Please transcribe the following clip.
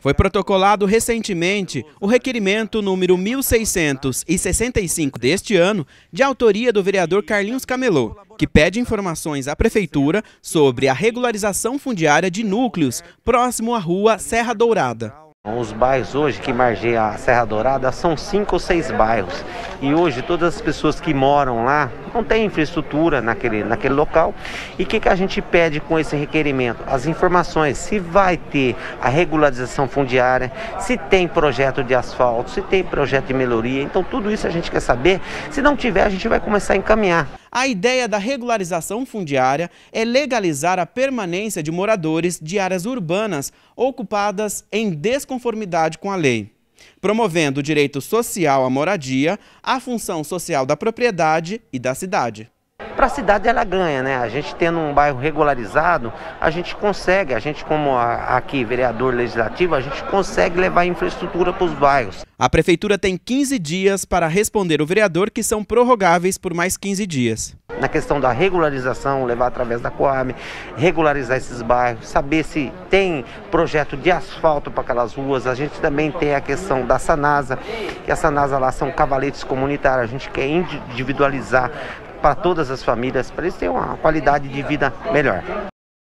Foi protocolado recentemente o requerimento número 1665 deste ano, de autoria do vereador Carlinhos Camelô, que pede informações à Prefeitura sobre a regularização fundiária de núcleos próximo à rua Serra Dourada. Os bairros hoje que margeiam a Serra Dourada são cinco ou seis bairros. E hoje todas as pessoas que moram lá não têm infraestrutura naquele, naquele local. E o que, que a gente pede com esse requerimento? As informações, se vai ter a regularização fundiária, se tem projeto de asfalto, se tem projeto de melhoria. Então tudo isso a gente quer saber. Se não tiver, a gente vai começar a encaminhar. A ideia da regularização fundiária é legalizar a permanência de moradores de áreas urbanas ocupadas em desconformidade com a lei, promovendo o direito social à moradia, a função social da propriedade e da cidade. Para a cidade ela ganha, né? A gente tendo um bairro regularizado, a gente consegue, a gente como aqui vereador legislativo, a gente consegue levar infraestrutura para os bairros. A prefeitura tem 15 dias para responder o vereador que são prorrogáveis por mais 15 dias. Na questão da regularização, levar através da Coab, regularizar esses bairros, saber se tem projeto de asfalto para aquelas ruas. A gente também tem a questão da Sanasa, que a Sanasa lá são cavaletes comunitários, a gente quer individualizar para todas as famílias, para eles terem uma qualidade de vida melhor.